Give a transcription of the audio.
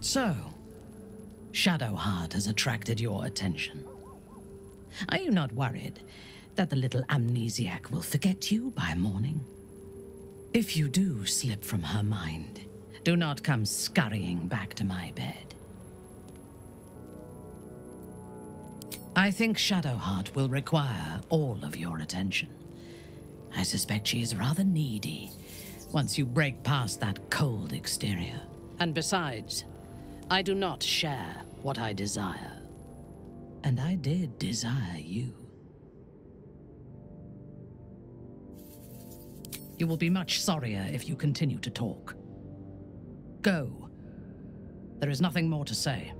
So, Shadowheart has attracted your attention. Are you not worried that the little amnesiac will forget you by morning? If you do slip from her mind, do not come scurrying back to my bed. I think Shadowheart will require all of your attention. I suspect she is rather needy once you break past that cold exterior. And besides, I do not share what I desire. And I did desire you. You will be much sorrier if you continue to talk. Go. There is nothing more to say.